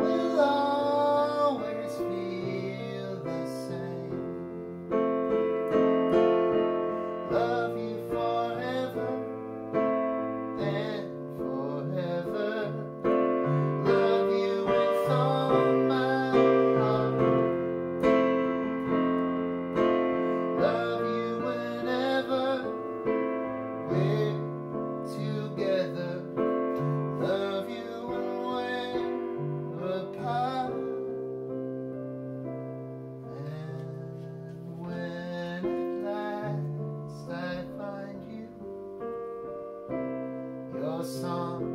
will. song.